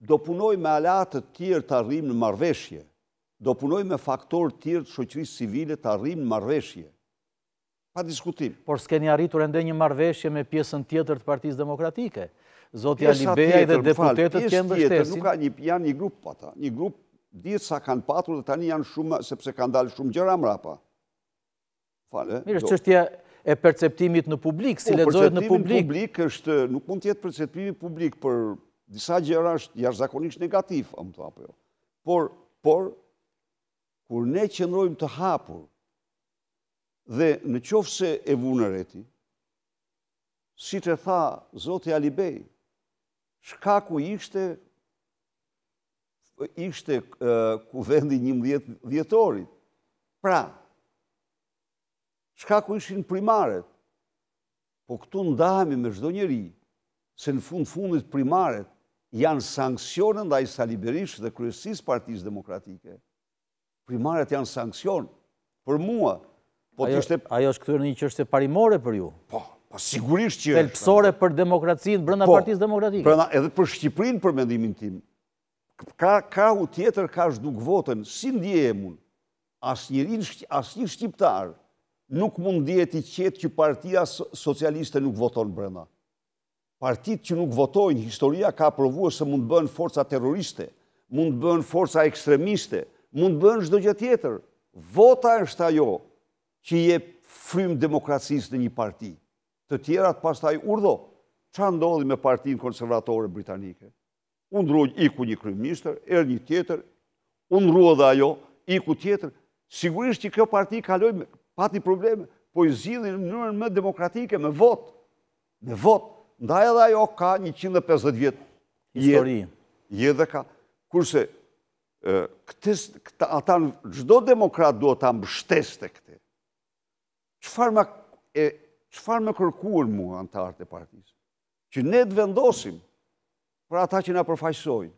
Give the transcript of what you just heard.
Do punojmë me aleatë të tjerë të arrijmë në marrëveshje. Do punojmë me faktorë të tjerë të shoqërisë civile të arrijmë në marrëveshje. Pa diskutim. Por s'keni arritur ende një marrëveshje me pjesën tjetër të Partisë Demokratike. Zoti Alibeaj dhe deputetët që e mbështesin. Nuk ka një, janë një grup pa ta. Një grup dihet sa kanë patur dhe tani janë shumë, sepse kanë dalë shumë gjëra mbrapa. Mirë, është çështje e perceptimit në publik, si po, lexohet në publik. Perceptimi publik është, nuk mund të jetë perceptimi publik, për disa gjëra është jashtëzakonisht negativ, ama të apo jo. Por, por, kur ne qëndrojmë të hapur, dhe në qoftë se e vutë re ti, siç e tha zoti Alibeaj, shkaku ishte ishte kuvendi i njëmbëdhjetë dhjetorit. Pra, shkaku ishin primaret? Po këtu ndahemi me çdo njeri, se në fund të fundit primaret janë sanksione ndaj Sali Berishës dhe kryesisë së Partisë Demokratike. Primaret janë sanksion për mua. Po ajo, ishte... ajo është kthyer në një çështje parimore për ju. Po, po sigurisht që... Thelbësore për demokracinë, brenda po, Partisë Demokratike. Brenda edhe për Shqipërinë për mendimin tim. Ka, kahu tjetër ka zhdukur votën, s'ndihem unë. Asnjë shqiptar nuk mund ndihet i qetë që partia socialiste nuk voton brenda. Partitë që nuk votojnë, historia ka provuar se mund të bëhen forca terroriste, mund të bëhen forca ekstremiste, mund të bëhen çdo gjë tjetër. Vota është ajo që jep frymë demokracisë në një parti. Të tjerat pastaj urdhëro. Ça ndodhi me Partinë Konservatore Britanike? U ndërrua, iku një kryeministër, erdhi një tjetër, u ndërrua edhe ajo, iku tjetër. Sigurisht që kjo parti kaloi me pati probleme, po i zgjidhin në mënyrën më demokratike me votë. Me votë, ndaj edhe ajo ka 150 vjet histori. Je dhe ka kurse ata çdo demokrat duhet ta mbështeste këtë. Çfarë më, e, çfarë më kërkuan mua anëtarët e partisë? Që ne të vendosim për ata që na përfaqësojnë.